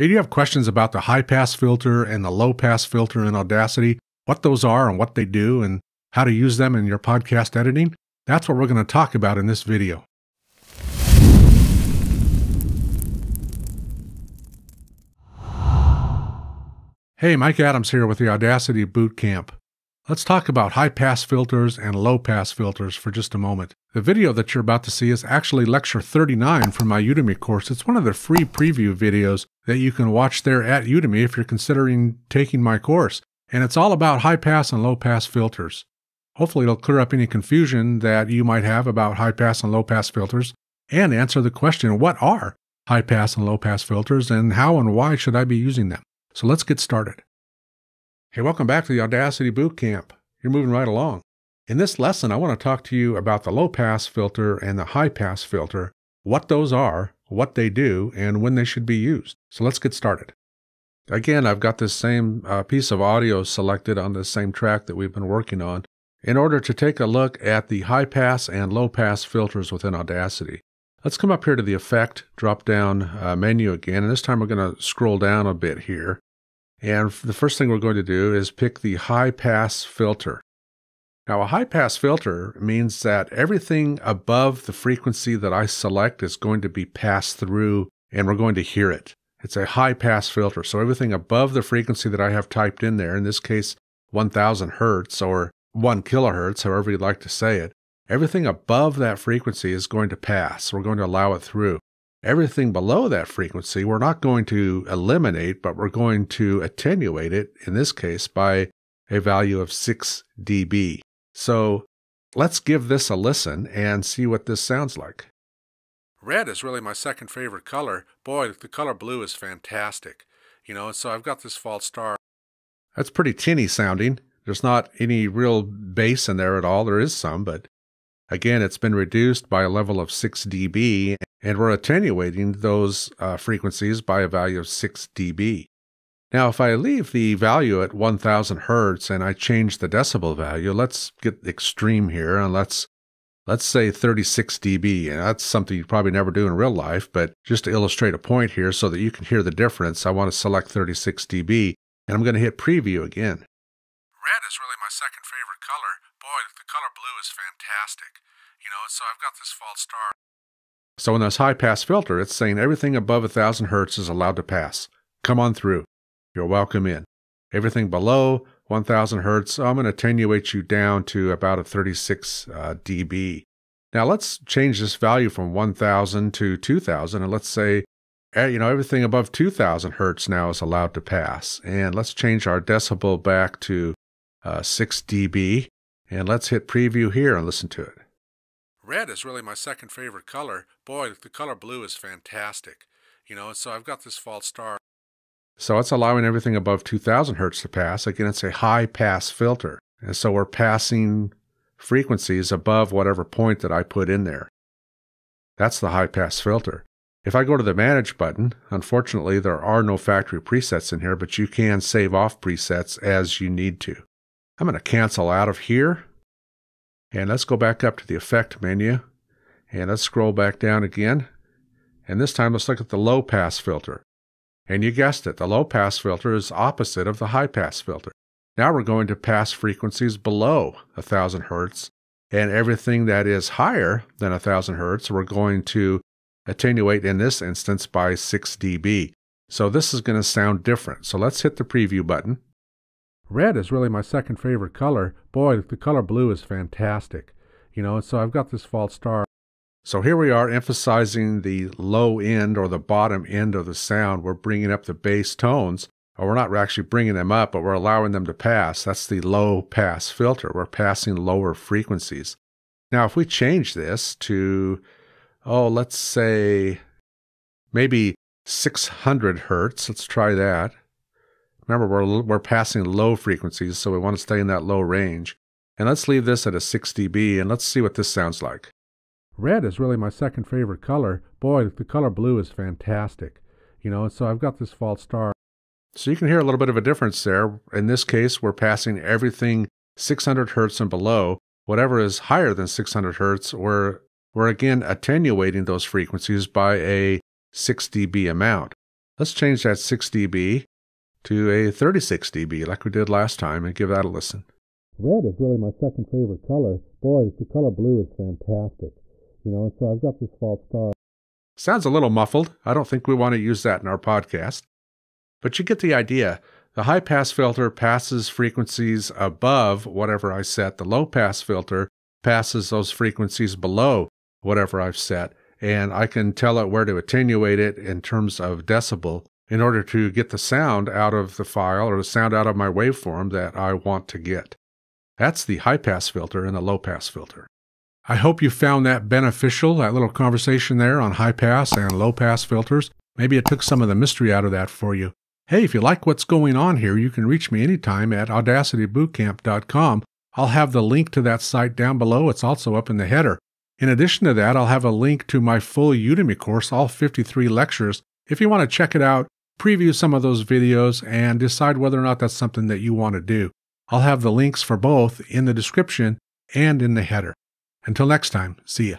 Hey, do you have questions about the high pass filter and the low pass filter in Audacity? What those are and what they do and how to use them in your podcast editing? That's what we're going to talk about in this video. Hey, Mike Adams here with the Audacity Bootcamp. Let's talk about high pass filters and low pass filters for just a moment. The video that you're about to see is actually lecture 39 from my Udemy course. It's one of the free preview videos that you can watch there at Udemy if you're considering taking my course. And it's all about high pass and low pass filters. Hopefully, it'll clear up any confusion that you might have about high pass and low pass filters and answer the question what are high pass and low pass filters and how and why should I be using them? So let's get started. Hey, welcome back to the Audacity Bootcamp. You're moving right along. In this lesson, I want to talk to you about the low pass filter and the high pass filter, what those are, what they do, and when they should be used. So let's get started. Again, I've got this same uh, piece of audio selected on the same track that we've been working on in order to take a look at the high pass and low pass filters within Audacity. Let's come up here to the Effect drop down uh, menu again, and this time we're going to scroll down a bit here. And the first thing we're going to do is pick the high pass filter. Now, a high pass filter means that everything above the frequency that I select is going to be passed through and we're going to hear it. It's a high pass filter. So everything above the frequency that I have typed in there, in this case, 1000 hertz or 1 kilohertz, however you'd like to say it, everything above that frequency is going to pass. We're going to allow it through. Everything below that frequency, we're not going to eliminate, but we're going to attenuate it, in this case, by a value of 6 dB. So let's give this a listen and see what this sounds like. Red is really my second favorite color. Boy, the color blue is fantastic. You know, so I've got this false start. That's pretty tinny sounding. There's not any real bass in there at all. There is some, but again, it's been reduced by a level of 6 dB, and we're attenuating those uh, frequencies by a value of 6 dB. Now, if I leave the value at 1000 hertz and I change the decibel value, let's get extreme here and let's let's say 36 dB. And that's something you probably never do in real life, but just to illustrate a point here so that you can hear the difference, I want to select 36 dB and I'm going to hit preview again. Red is really my second favorite color. Boy, the color blue is fantastic. You know, so I've got this false start. So in this high pass filter, it's saying everything above 1000 hertz is allowed to pass. Come on through. You're welcome in. Everything below 1000 hertz, I'm going to attenuate you down to about a 36 uh, dB. Now let's change this value from 1000 to 2000 and let's say eh, you know everything above 2000 hertz now is allowed to pass. And let's change our decibel back to uh, 6 dB and let's hit preview here and listen to it. Red is really my second favorite color. Boy, the color blue is fantastic. You know, so I've got this false start. So it's allowing everything above 2000 hertz to pass. Again, it's a high pass filter. And so we're passing frequencies above whatever point that I put in there. That's the high pass filter. If I go to the Manage button, unfortunately there are no factory presets in here, but you can save off presets as you need to. I'm going to cancel out of here. And let's go back up to the Effect menu. And let's scroll back down again. And this time let's look at the low pass filter. And you guessed it, the low pass filter is opposite of the high pass filter. Now we're going to pass frequencies below 1000 hertz, and everything that is higher than 1000 hertz, we're going to attenuate in this instance by 6 dB. So this is going to sound different. So let's hit the preview button. Red is really my second favorite color. Boy, the color blue is fantastic. You know, so I've got this false star. So here we are emphasizing the low end or the bottom end of the sound. We're bringing up the bass tones, or we're not actually bringing them up, but we're allowing them to pass. That's the low pass filter. We're passing lower frequencies. Now, if we change this to, oh, let's say maybe 600 hertz, let's try that. Remember, we're, we're passing low frequencies, so we want to stay in that low range. And let's leave this at a 6 dB, and let's see what this sounds like. Red is really my second favorite color. Boy, the color blue is fantastic. You know, so I've got this false star. So you can hear a little bit of a difference there. In this case, we're passing everything 600 hertz and below. Whatever is higher than 600 hertz, we're, we're again attenuating those frequencies by a 6 dB amount. Let's change that 6 dB to a 36 dB like we did last time and give that a listen. Red is really my second favorite color. Boy, the color blue is fantastic. You know, and so I've got this false star. Sounds a little muffled. I don't think we want to use that in our podcast. But you get the idea. The high pass filter passes frequencies above whatever I set. The low pass filter passes those frequencies below whatever I've set. And I can tell it where to attenuate it in terms of decibel in order to get the sound out of the file or the sound out of my waveform that I want to get. That's the high pass filter and the low pass filter. I hope you found that beneficial, that little conversation there on high pass and low pass filters. Maybe it took some of the mystery out of that for you. Hey, if you like what's going on here, you can reach me anytime at audacitybootcamp.com. I'll have the link to that site down below. It's also up in the header. In addition to that, I'll have a link to my full Udemy course, all 53 lectures. If you want to check it out, preview some of those videos, and decide whether or not that's something that you want to do. I'll have the links for both in the description and in the header. Until next time, see ya.